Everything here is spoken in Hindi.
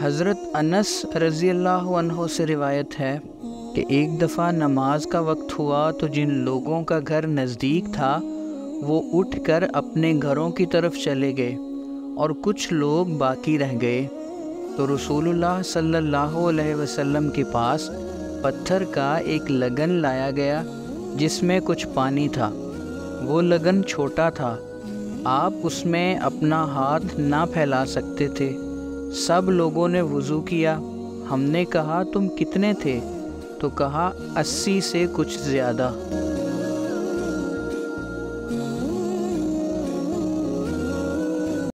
हज़रत अनस रज़ी अल्लाह से रिवायत है कि एक दफ़ा नमाज़ का वक्त हुआ तो जिन लोगों का घर नज़दीक था, वो उठकर अपने घरों की तरफ़ चले गए और कुछ लोग बाकी रह गए। तो रसूलुल्लाह सल्लल्लाहु अलैहि वसल्लम के पास पत्थर का एक लगन लाया गया, जिसमें कुछ पानी था। वो लगन छोटा था। आप उसमें अपना हाथ ना फैला सकते थे। सब लोगों ने वज़ू किया। हमने कहा, तुम कितने थे? तो कहा, अस्सी से कुछ ज़्यादा।